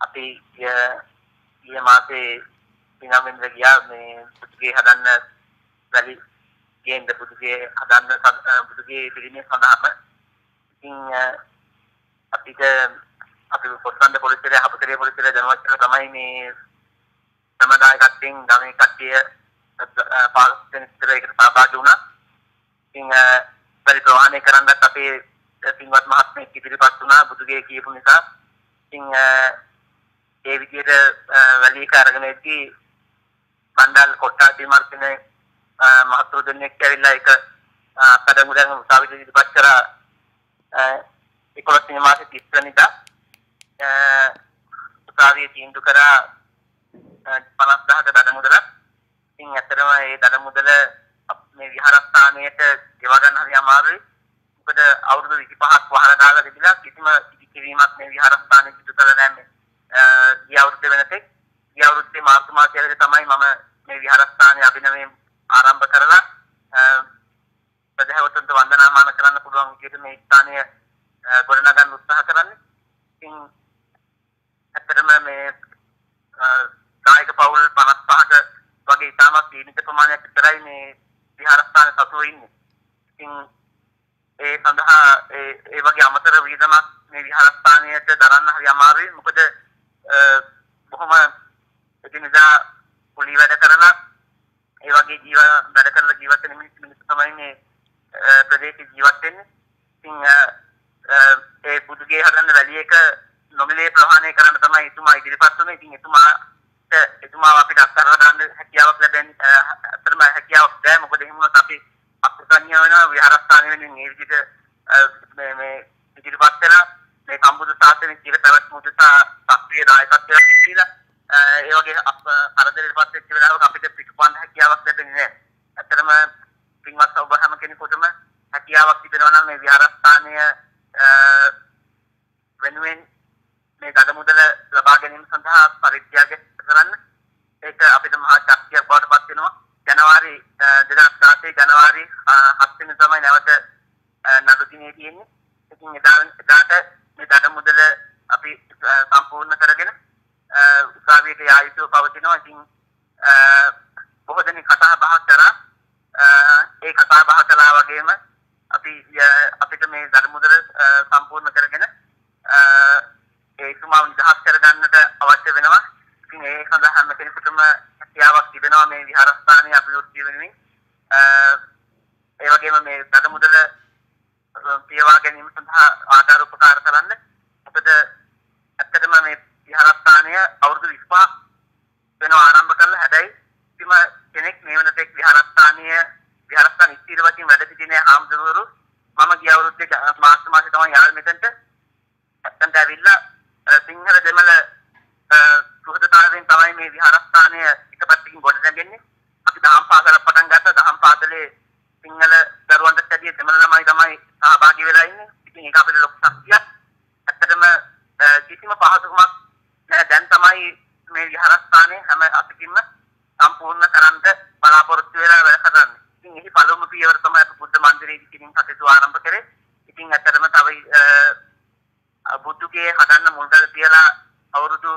අපි ඊයේ මාසේ පිනවෙන්ද ගියා මේ පුදුගේ හදන්න වැලි ගේන්න පුදුගේ හදන්න පුදුගේ පිළිමේ සඳහාම ඉතින් අපිට අපි පොත්වන්ද පොලිසිය හපතරේ පොලිසිය දැනුවත් කරලා තමයි මේ සමදායකත්වයෙන් ගමේ කට්ටිය පාලක දෙනෙක් ඒකට සහභාගී වුණා. ඉතින් වැඩි ප්‍රවාහනය කරන්නත් අපේ පින්වත් මහත්මයෙක් ඉදිරිපත් වුණා බුදුගේ කියපු නිසා. ඉතින් ඒ විදිහට වැලියක අරගෙන ඉද්දී බණ්ඩාර කොට්ටා විමර්ශන මහතුරු දෙනෙක් ඇවිල්ලා ඒක අත්දැකීම් දැන් උසාවියට ඉදිරිපත් කරා 11 වෙනි මාසේ 30 වෙනිදා උසාවියේ තීන්දුව කරා 50000ක දඩ මුදලක්. ඉතින් ඇත්තටම ඒ දඩ මුදල මේ විහාරස්ථානයට ගෙවා ගන්න හරි අමාරුයි. මොකද අවුරුදු 25ක් වහලා දාලා තිබිලා කිසිම ඉදිකිරීමක් මේ විහාරස්ථානයේ සිදු කළ නැහැ. ගිය අවුරුද්ද වෙනතෙක් ගිය අවුරුද්දේ මාර්තු මාසයේදී තමයි මම මේ විහාරස්ථානයේ අභිනවයෙන් ආරම්භ කරලා ප්‍රජාවතුන්ට වන්දනාමාන කරන්න පුළුවන් විදිහට මේ ස්ථානය ගොඩනගන්න උත්සාහ කරන්නේ. ඉතින් ඇත්තටම මේ කායික පවුල් 55ක වගේ ඉතාමත් සීමිත ප්‍රමාණයක් විතරයි මේ විහාරස්ථාන සතුව ඉන්නේ. ඉතින් ඒ සඳහා ඒ ඒ වගේ අමතර වියදමක් මේ විහාරස්ථානයට දරන්න හරි අමාරුයි. මොකද බොහොම එදිනෙදා කුලී වැඩ කරලා ඒ වගේ ජීව වැඩ කරලා ජීවත් වෙන මිනිස්සු තමයි මේ ප්‍රදේශේ ජීවත් වෙන්නේ. ඉතින් ඒ බුදුගේ හදන්න වැලිය එක නොමිලේ ප්‍රහාණය කරන්න තමයි එතුමා ඉදිරිපත් වුනේ. ඉතින් එතුමාට එතුමාව අපිට අත්හරලා දාන්න හැකියාවක් ලැබෙන්නේ අතරම හැකියාවක් නැහැ. මොකද එහෙම වුණොත් අපි අකුසන්‍ය වෙනවා විහාරස්ථාන වෙනින් මේ විදිහට මේ මේ ඉදිරිපත් වෙලා මේ සම්බුදු සාසනයේ චිර පැවැත්ම උදෙසා සක්‍රීය දායකත්වයක් දීලා ඒ වගේ කරදරයකට පත් වෙච්ච වෙලාවක අපිට පිටපන්න හැකියාවක් ලැබෙන්නේ නැහැ. ඇත්තටම පින්වත් ඔබ හැම කෙනෙකුටම හැකියාවක් තිබෙනවා නම් මේ විහාරස්ථානය වෙනුවෙන් මේ ගඩ මුදල ලබා ගැනීම සඳහා පරිත්‍යාග කරන්න. ඒක අපිට මහා ශක්තියක් බවට පත් වෙනවා. ජනවාරි 2016 ජනවාරි 7 වෙනි තමයි නැවත නඩු දිනේ තියෙන්නේ. ඉතින් එදා එදාට මේ ගඩ මුදල අපි සම්පූර්ණ කරගෙන උසාවියට යා යුතුව පවතිනවා ඉතින් බොහෝ දෙනෙක් කතා බහ කරා ඒ කතා බහ කළා වගේම අපි අපිට මේ ගඩ මුදල සම්පූර්ණ කරගෙන ඒ තුමාව නිදහස් කරගන්නට අවශ්‍ය වෙනවා. ඉතින් ඒ සඳහා හැම කෙනෙකුටම හැකියාවක් තිබෙනවා මේ විහාරස්ථානයේ අභිවෘද්ධිය වෙනුවෙන්. ඒ වගේම මේ දඩ මුදල පියවා ගැනීම සඳහා ආධාර උපකාර කරන්න. මොකද ඇත්තටම මේ විහාරස්ථානය අවුරුදු 25 වෙනවා ආරම්භ කළා. හැබැයි කිසිම කෙනෙක් මේ වෙනතෙක් විහාරස්ථානීය විහාරස්ථාන ඉස්තිර වශයෙන් වැඩ සිටිනේ ආම්දවරු මම ගිය අවුරුද්දේ මාර්තු මාසේ තමයි යාල් මෙතනට ඇත්තන්ට ඇවිල්ලා සිංහල දෙමළ සුහදතාවයෙන් තමයි මේ විහාරස්ථානය එක පැත්තකින් ගොඩ නැගෙන්නේ. අපි දහම් පාසල පටන් ගත්තා. දහම් පාසලේ සිංහල දරුවන්ට ඇදී දෙමළ ළමයි තමයි සහභාගී වෙලා ඉන්නේ. ඉතින් ඒක අපිට ලොකු ශක්තියක්. ඇත්තටම කිසිම පහසුකමක් නැහැ. දැන් තමයි මේ විහාරස්ථානය හැම අතකින්ම සම්පූර්ණ කරන්න බලාපොරොත්තු වෙලා වැඩ කරන්නේ. ඉතින් එහි පළමු පියවර තමයි අපි බුද්ධ මන්දිරයේ ඉදිරියෙන් කටයුතු ආරම්භ කරේ. ඉතින් ඇත්තටම තව බුදුගේ හදන්න මුල්තල තියලා අවුරුදු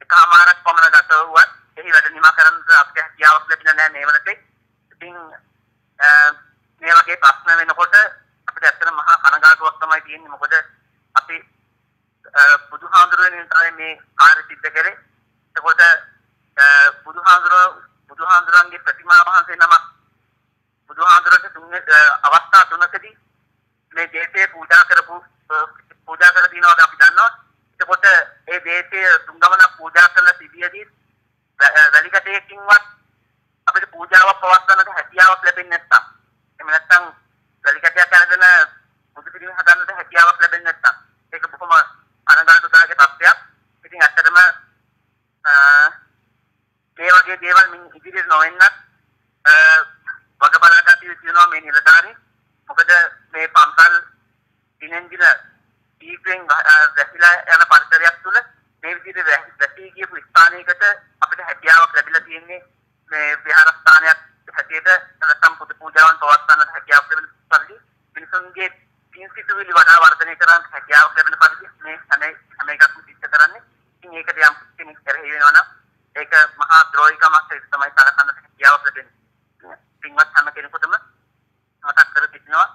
එකමාරක් පමණ ගත වුවත් එහි වැඩ නිමා කරන්න අපිට හැකියාවක් ලැබෙන්නේ නැහැ මේ වෙනතේ. ඉතින් මේ වගේ ප්‍රශ්න වෙනකොට අපිට ඇත්තටම මහා කනගාටුවක් තමයි තියෙන්නේ. මොකද අපි බුදුහාඳුරෙන් තමයි මේ කාර්ය සිද්ධ කරේ. එතකොට බුදුහාඳුර බුදුහාඳුරන්ගේ ප්‍රතිමා වහන්සේ නමක් බුදුහාඳුරට තුන් අවස්ථා තුනකදී මේ දේශේ පූජා කරපු පූජා කරලා තියෙනවාද අපි දන්නවා. එතකොට ඒ දේශයේ තුන්ගමන පූජා කරලා තිබියදී වැලිකටයකින්වත් අපිට පූජාවක් පවත්වන්නට හැකියාවක් ලැබෙන්නේ නැත්තම් එහෙම නැත්තම් වැලිකටයක් අරගෙන බුදු පිළිම හදන්නට හැකියාවක් ලැබෙන්නේ නැත්තම් ඒක බොහොම අනගාටුදායක තත්ත්වයක්. ඉතින් ඇත්තටම ඒ වගේ දේවල් මින් ඉදිරියට නොවෙන්නත් වග බලා ගන්න යුතුනවා මේ නිලධාරී. මොකද මේ පම්සල් දිනෙන් දින දීපෙන් වැහිලා යන පරිසරයක් තුළ මේ විදිහට වැසී ගියපු ස්ථානයකට අපිට හැකියාවක් ලැබිලා තියෙන්නේ මේ විහාරස්ථානයක් හැටියට නැත්නම් පුදු පූජාවන් පවත්වන්නට හැකියාවක් ලැබෙන පරිදි මිනිසුන්ගේ පින්සිතුවිලි වඩා වර්ධනය කරන්න හැකියාවක් ලැබෙන පරිදි මේ හැම හැම එකක්ම සිද්ධ කරන්නේ. ඉතින් ඒකට යම් කෙනෙක් කරහි වෙනවා නම් ඒක මහා ද්‍රෝහිකමක් තමයි සලකන්නට හැකියාව ලැබෙන්නේ. පින්වත් හැම කෙනෙකුටම මතක් කර තිබෙනවා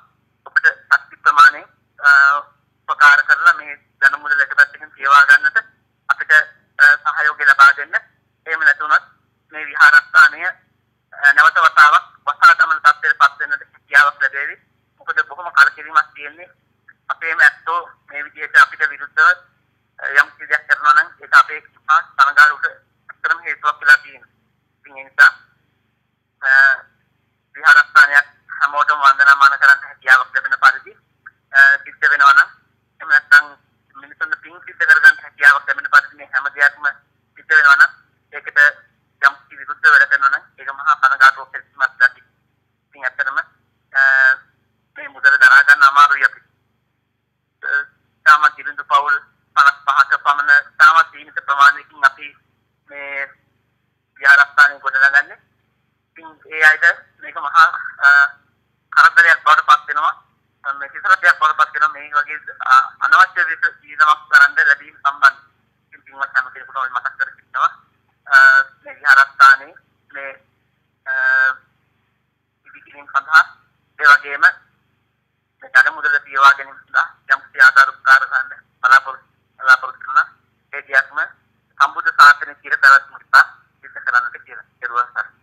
ඔබට ශක්ති ප්‍රමාණය උපකාර කරලා මේ ධනමුදල එක පැත්තකින් පියවා ගන්නට අපිට සහයෝගය ලබා දෙන්න. එහෙම නැතුනොත් මේ විහාරස්ථානය නැවත වතාවක් වසා දමන තත්ත්වයට පත් වෙන්නට හැකියාවක් ලැබෙවි. මොකද බොහොම කලකිරීමක් තියෙන්නේ අපේම ඇත්තෝ මේ විදිහට අපිට විරුද්ධව යම් කිසියක් කරනවා නම් ඒක අපේ තනගාරුට අත්‍තරම හේතුවක් වෙලා තියෙනවා. ඉතින් ඒ නිසා විහාරස්ථානයක් හැමෝටම වන්දනාමාන කරන්න හැකියාවක් ලැබෙන පරිදි සිද්ධ වෙනවා නම් එහෙම නැත්නම් මිනිසුන් පින් සිද්ධ කරගන්න හැකියාවක් ලැබෙන පරිදි මේ හැම දෙයක්ම සිද්ධ වෙනවා නම් ඒකට යම් කිසි විරුද්ධ වැඩ කරනවා නම් ඒක මහා කනගාටුවක් පිළිස්මත් ගන්න. ඉතින් ඇත්තටම මේ මුදල දරා ගන්න අමාරුයි අපි. තාම දිලිඳු පවුල් 55ක පමණ තාම සීමිත ප්‍රමාණයකින් අපි මේ විහාරස්ථානය ගොඩනගන්නේ. ඉතින් ඒ අයට මේක මහා කරදරයක් බවට පත් වෙනවා. මේ කිසරටයක් බවට පත් වෙනවා මේ වගේ අනවශ්‍ය විසීමක් කරන්න ලැබීම සම්බන්ධ. ඉතින් පින්වත් හැම කෙනෙකුටම මතක් බලාපොරොත්තු වුණා ඒ දෙයක්ම සම්බුද්ධ ශාසනය කියලා පැවැත්මට පිට කරන්නට කියලා. ඒරුවන් සරණයි.